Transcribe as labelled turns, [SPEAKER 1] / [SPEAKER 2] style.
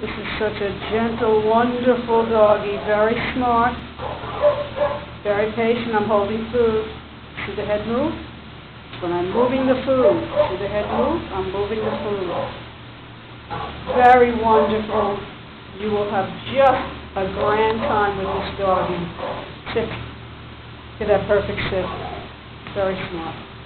[SPEAKER 1] This is such a gentle, wonderful doggy, very smart, very patient. I'm holding food. See the head move? When I'm moving the food, see the head move? I'm moving the food. Very wonderful. You will have just a grand time with this doggy. Sit. Get that perfect sit. Very smart.